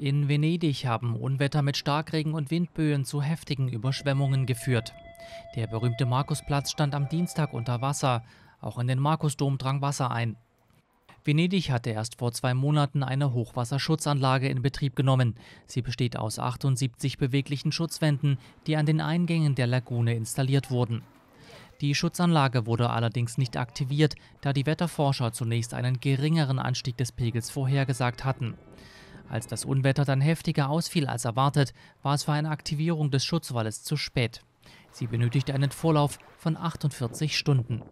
In Venedig haben Unwetter mit Starkregen und Windböen zu heftigen Überschwemmungen geführt. Der berühmte Markusplatz stand am Dienstag unter Wasser. Auch in den Markusdom drang Wasser ein. Venedig hatte erst vor zwei Monaten eine Hochwasserschutzanlage in Betrieb genommen. Sie besteht aus 78 beweglichen Schutzwänden, die an den Eingängen der Lagune installiert wurden. Die Schutzanlage wurde allerdings nicht aktiviert, da die Wetterforscher zunächst einen geringeren Anstieg des Pegels vorhergesagt hatten. Als das Unwetter dann heftiger ausfiel als erwartet, war es für eine Aktivierung des Schutzwalles zu spät. Sie benötigte einen Vorlauf von 48 Stunden.